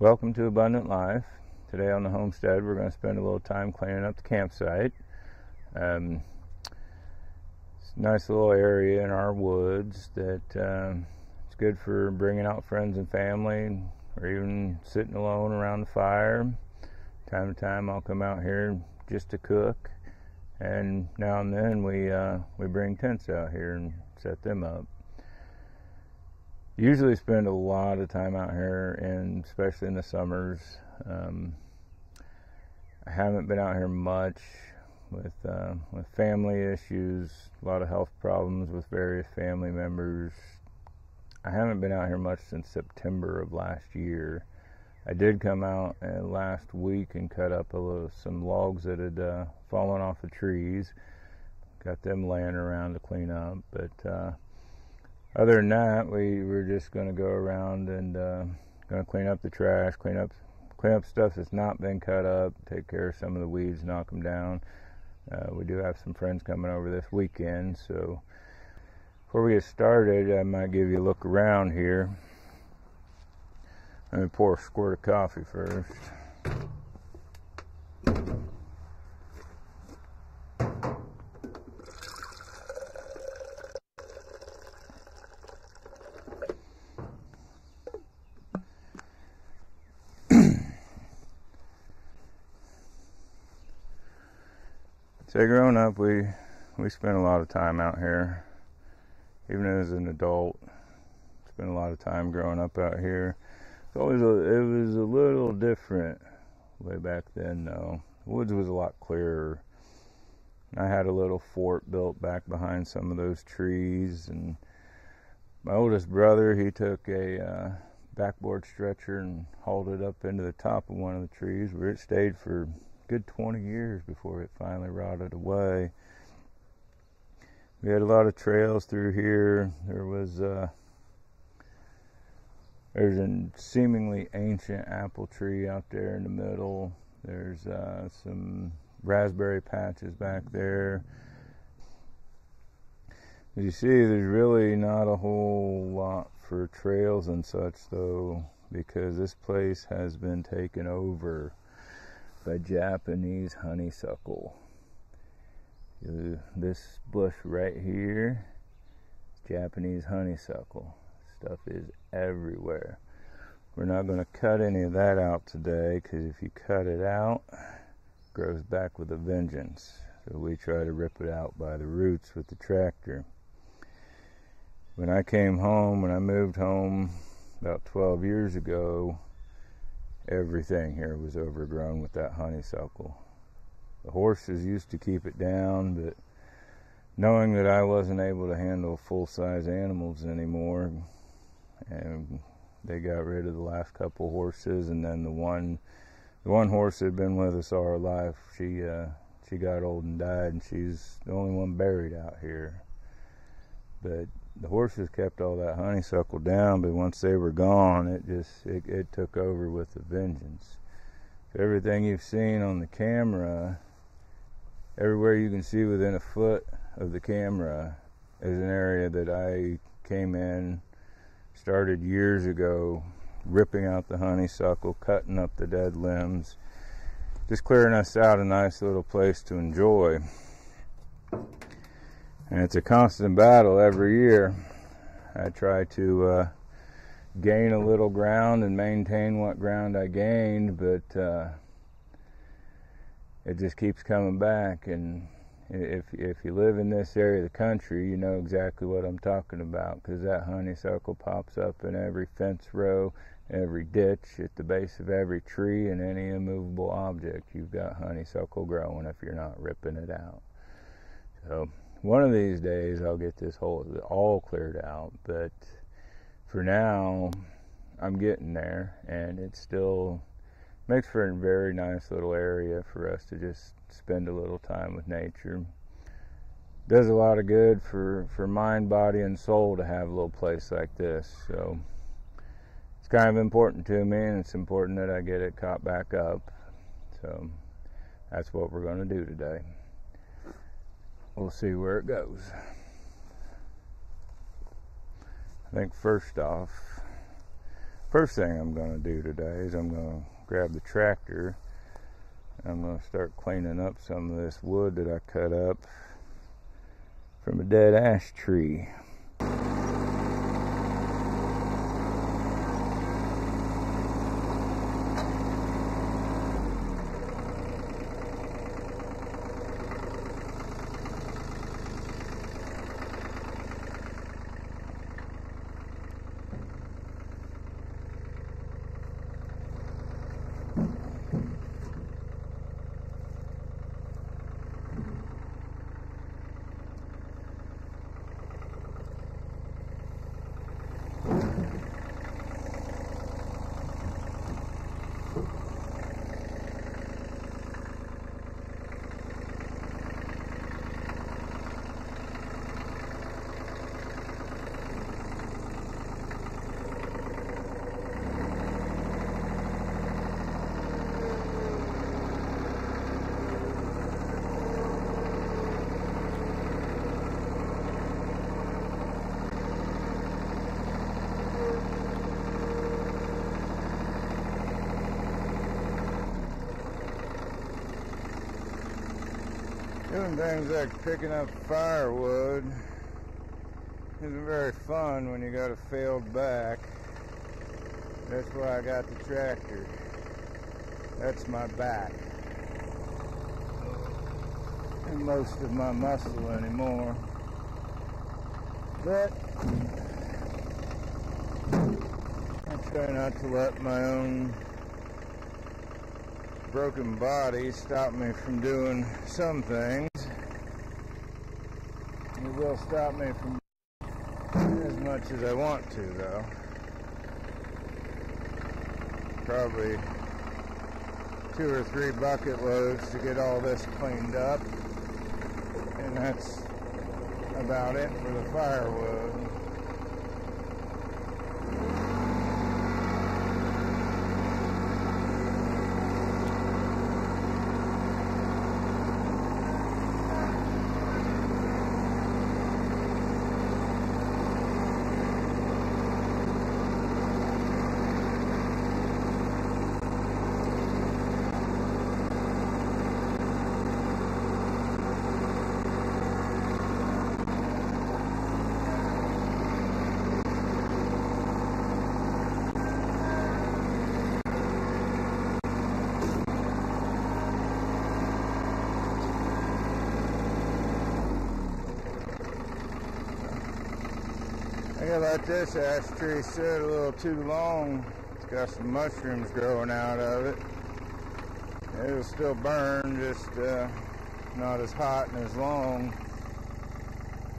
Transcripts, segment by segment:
Welcome to Abundant Life. Today on the homestead, we're going to spend a little time cleaning up the campsite. Um, it's a nice little area in our woods that um, it's good for bringing out friends and family, or even sitting alone around the fire. Time to time, I'll come out here just to cook, and now and then we uh, we bring tents out here and set them up usually spend a lot of time out here, and especially in the summers. Um, I haven't been out here much with uh, with family issues, a lot of health problems with various family members. I haven't been out here much since September of last year. I did come out uh, last week and cut up a little, some logs that had uh, fallen off the trees. Got them laying around to clean up, but uh, other than that, we were just going to go around and uh, going to clean up the trash, clean up clean up stuff that's not been cut up, take care of some of the weeds, knock them down. Uh, we do have some friends coming over this weekend, so before we get started, I might give you a look around here. Let me pour a squirt of coffee first. So growing up, we we spent a lot of time out here. Even as an adult, spent a lot of time growing up out here. It's always a, it was a little different way back then, though. The woods was a lot clearer. I had a little fort built back behind some of those trees, and my oldest brother he took a uh, backboard stretcher and hauled it up into the top of one of the trees where it stayed for good 20 years before it finally rotted away. We had a lot of trails through here. There was uh, there's a seemingly ancient apple tree out there in the middle. There's uh, some raspberry patches back there. As you see, there's really not a whole lot for trails and such, though, because this place has been taken over a Japanese honeysuckle. This bush right here, Japanese honeysuckle. Stuff is everywhere. We're not going to cut any of that out today because if you cut it out, it grows back with a vengeance. So we try to rip it out by the roots with the tractor. When I came home, when I moved home about 12 years ago, everything here was overgrown with that honeysuckle. The horses used to keep it down, but knowing that I wasn't able to handle full size animals anymore, and they got rid of the last couple horses, and then the one, the one horse that had been with us all our life, she uh, she got old and died, and she's the only one buried out here. But the horses kept all that honeysuckle down, but once they were gone, it just it, it took over with a vengeance. Everything you've seen on the camera, everywhere you can see within a foot of the camera, is an area that I came in, started years ago, ripping out the honeysuckle, cutting up the dead limbs, just clearing us out a nice little place to enjoy and it's a constant battle every year. I try to uh, gain a little ground and maintain what ground I gained, but uh, it just keeps coming back. And if if you live in this area of the country, you know exactly what I'm talking about because that honeysuckle pops up in every fence row, every ditch, at the base of every tree, and any immovable object. You've got honeysuckle growing if you're not ripping it out. So one of these days I'll get this whole all cleared out, but for now I'm getting there and it still makes for a very nice little area for us to just spend a little time with nature. Does a lot of good for, for mind, body, and soul to have a little place like this. So it's kind of important to me, and it's important that I get it caught back up. So that's what we're going to do today we'll see where it goes. I think first off, first thing I'm going to do today is I'm going to grab the tractor. I'm going to start cleaning up some of this wood that I cut up from a dead ash tree. Doing things like picking up firewood isn't very fun when you got a failed back. That's why I got the tractor. That's my back. And most of my muscle anymore. But I try not to let my own broken body stop me from doing some things. Stop me from as much as I want to, though. Probably two or three bucket loads to get all this cleaned up. And that's about it for the firewood. Gotta let this ash tree sit a little too long. It's got some mushrooms growing out of it. It'll still burn, just uh, not as hot and as long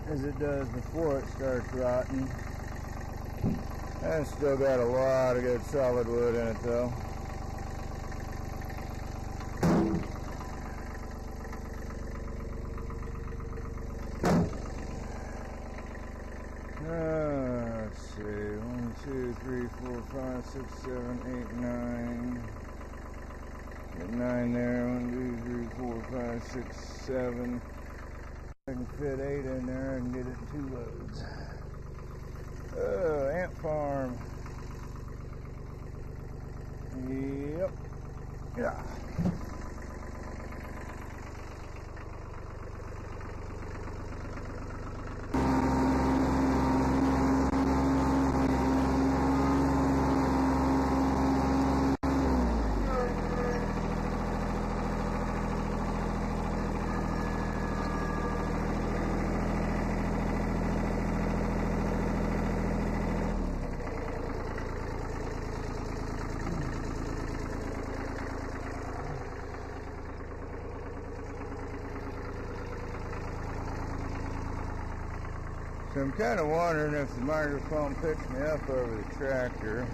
as it does before it starts rotting. And still got a lot of good solid wood in it though. Uh, let's see. One, two, three, four, five, six, seven, eight, nine. Get nine there. One, two, three, four, five, six, seven. I can fit eight in there and get it two loads. Oh, ant farm. Yep. Yeah. So I'm kind of wondering if the microphone picks me up over the tractor.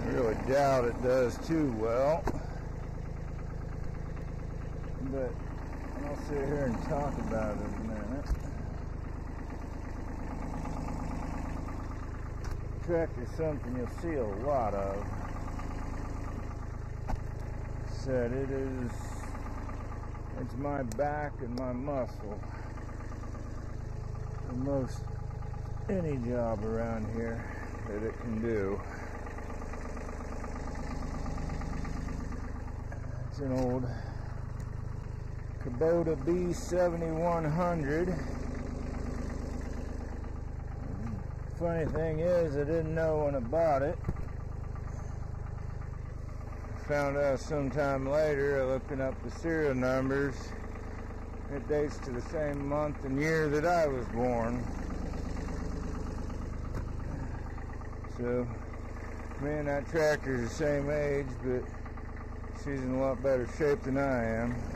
I really doubt it does too well. But I'll sit here and talk about it a minute. Tractor's something you'll see a lot of. Said it is, it's my back and my muscle most any job around here that it can do. It's an old Kubota B7100. Funny thing is, I didn't know when I bought it. Found out sometime later looking up the serial numbers it dates to the same month and year that I was born. So, me and that tractor is the same age, but she's in a lot better shape than I am.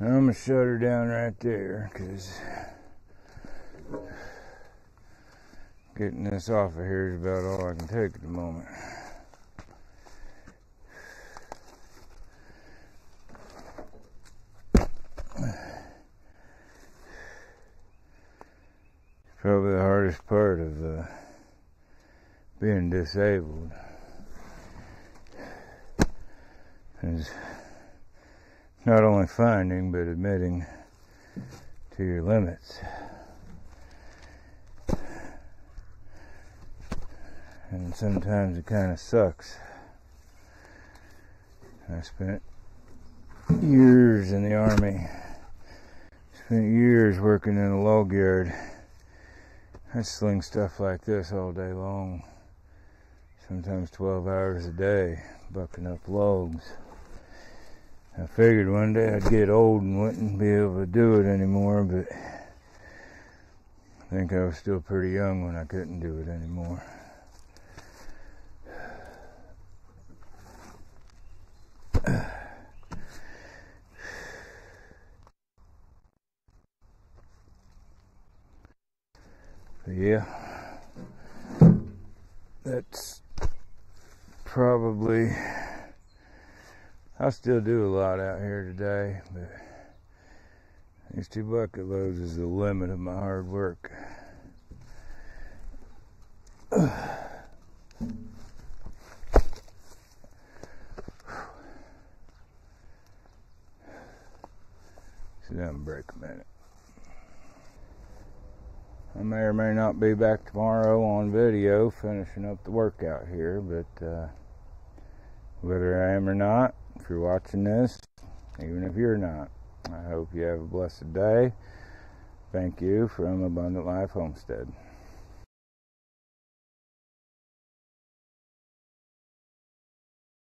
I'm gonna shut her down right there because getting this off of here is about all I can take at the moment. Probably the hardest part of uh, being disabled is not only finding but admitting to your limits. And sometimes it kind of sucks. I spent years in the army, spent years working in a log yard. I sling stuff like this all day long, sometimes 12 hours a day, bucking up logs. I figured one day I'd get old and wouldn't be able to do it anymore, but I think I was still pretty young when I couldn't do it anymore. Yeah, that's probably I still do a lot out here today, but these two bucket loads is the limit of my hard work. Sit down and break a minute. I may or may not be back tomorrow on video finishing up the workout here, but uh, whether I am or not, if you're watching this, even if you're not. I hope you have a blessed day. Thank you from Abundant Life Homestead.